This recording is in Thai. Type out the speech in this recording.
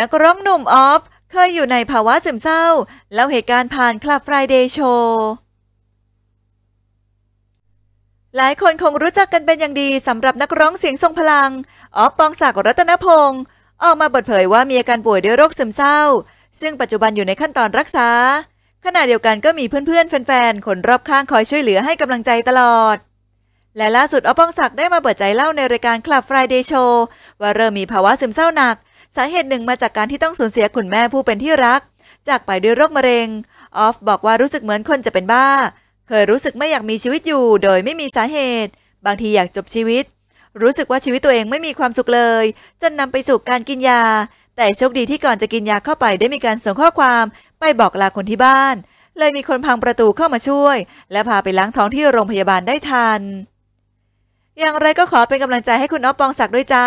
นักร้องหนุ่มออฟเคยอยู่ในภาวะซึมเศร้า แล้วเหตุการณ์ผ่านคลับ Friday Show หลายคนคงรู้จักกันเป็นอย่างดีสำหรับนักร้องเสียงทรงพลัง ออฟปองศักดิ์รัตนพงศ์ออกมาเปิดเผยว่ามีอาการป่วยด้วยโรคซึมเศร้า ซึ่งปัจจุบันอยู่ในขั้นตอนรักษา ขณะเดียวกันก็มีเพื่อนๆ แฟนๆ คนรอบข้างคอยช่วยเหลือให้กำลังใจตลอด และล่าสุดออฟปองศักดิ์ได้มาเปิดใจเล่าในรายการ Club Friday Show ว่าเริ่มมีภาวะซึมเศร้าหนัก สาเหตุหนึ่งมาจากการที่ต้องสูญเสียคุณแม่ผู้เป็นที่รัก จากไปด้วยโรคมะเร็ง ออฟบอกว่ารู้สึกเหมือนคนจะเป็นบ้า เคยรู้สึกไม่อยากมีชีวิตอยู่ โดยไม่มีสาเหตุ บางทีอยากจบชีวิต รู้สึกว่าชีวิตตัวเองไม่มีความสุขเลย จนนำไปสู่การกินยา แต่โชคดีที่ก่อนจะกินยาเข้าไปได้มีการส่งข้อความไปบอกลาคนที่บ้าน เลยมีคนพังประตูเข้ามาช่วย และพาไปล้างท้องที่โรงพยาบาลได้ทัน อย่างไรก็ขอเป็นกำลังใจให้คุณอ๊อฟปองศักดิ์ด้วยจ้า